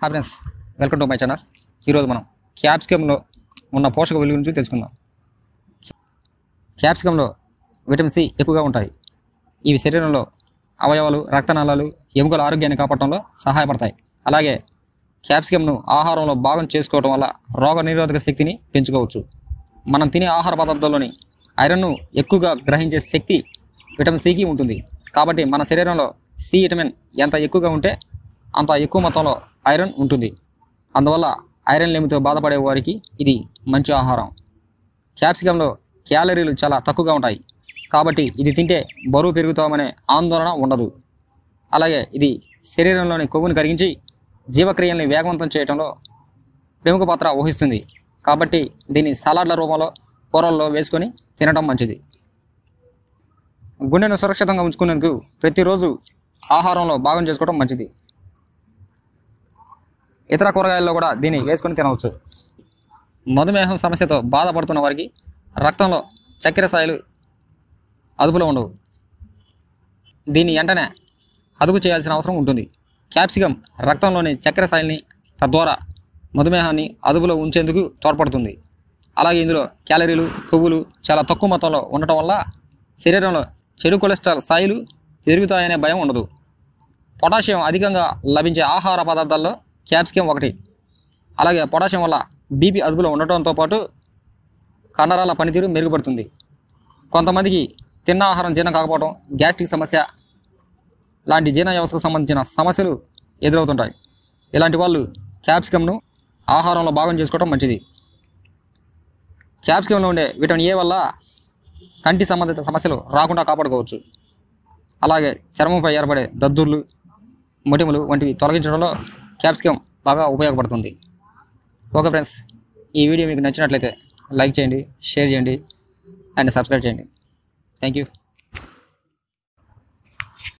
Hi friends welcome to my channel ఈరోజు మనం క్యాప్సికంలో ఉన్న పోషక విలువ గురించి తెలుసుకుందాం. క్యాప్సికంలో విటమిన్ సి ఎక్కువగా ఉంటాయి. ఇవి శరీరంలో అవయవాలు రక్తనాళాలు ఎముకల ఆరోగ్యాన్ని కాపాడటంలో సహాయపడతాయి. అలాగే క్యాప్సికంను ఆహారంలో భాగం చేసుకోవడం వల్ల రోగ నిరోధక శక్తిని పెంచుకోవచ్చు. మనం తినే ఆహార పదార్థాల్లోని ఐరన్ను ఎక్కువగా గ్రహించే శక్తి విటమిన్ సికి ఉంటుంది. కాబట్టి మన శరీరంలో సి విటమిన్ ఎంత ఎక్కువగా ఉంటే అంత ఎక్కువ మొత్తంలో ఐరన్ ఉంటుంది. అందువల్ల ఐరన్ లేమితో బాధపడే వారికి ఇది మంచి ఆహారం. క్యాప్సికంలో క్యాలరీలు చాలా తక్కువగా ఉంటాయి. కాబట్టి ఇది తింటే బరువు పెరుగుతామనే ఆందోళన ఉండదు. అలాగే ఇది శరీరంలోని కొవ్వును కరిగించి జీవక్రియల్ని వేగవంతం చేయడంలో ప్రముఖ పాత్ర వహిస్తుంది. కాబట్టి దీన్ని సలాడ్ల రూపంలో కూరల్లో వేసుకొని తినడం మంచిది. గుండెను సురక్షితంగా ఉంచుకునేందుకు ప్రతిరోజు ఆహారంలో భాగం చేసుకోవడం మంచిది. ఇతర కూరగాయల్లో కూడా దీన్ని వేసుకొని తినవచ్చు. మధుమేహం సమస్యతో బాధపడుతున్న వారికి రక్తంలో చక్కెర స్థాయిలు అదుపులో ఉండవు. దీన్ని వెంటనే అదుపు చేయాల్సిన అవసరం ఉంటుంది. క్యాప్సికం రక్తంలోని చక్కెర స్థాయిని తద్వారా మధుమేహాన్ని అదుపులో ఉంచేందుకు తోడ్పడుతుంది. అలాగే ఇందులో క్యాలరీలు కొవ్వులు చాలా తక్కువ మొత్తంలో ఉండటం వల్ల శరీరంలో చెడు కొలెస్ట్రాల్ స్థాయిలు పెరుగుతాయనే భయం ఉండదు. పొటాషియం అధికంగా లభించే ఆహార పదార్థాల్లో క్యాప్సికం ఒకటి. అలాగే పొటాషియం వల్ల బీపీ అదుపులో ఉండటంతో పాటు కండరాల పనితీరు మెరుగుపడుతుంది. కొంతమందికి తిన్న ఆహారం జీర్ణం కాకపోవడం గ్యాస్ట్రిక్ సమస్య లాంటి జీర్ణ వ్యవస్థకు సంబంధించిన సమస్యలు ఎదురవుతుంటాయి. ఇలాంటి వాళ్ళు క్యాప్సికంను ఆహారంలో భాగం చేసుకోవడం మంచిది. క్యాప్సికంలో ఉండే విటమిన్ ఏ వల్ల కంటి సంబంధిత సమస్యలు రాకుండా కాపాడుకోవచ్చు. అలాగే చర్మంపై ఏర్పడే దద్దుర్లు మొటిములు వంటివి తొలగించడంలో క్యాప్సికమ్ బాగా ఉపయోగపడుతుంది. ఓకే ఫ్రెండ్స్ ఈ వీడియో మీకు నచ్చినట్లయితే లైక్ చేయండి షేర్ చేయండి అండ్ సబ్స్క్రైబ్ చేయండి. Thank you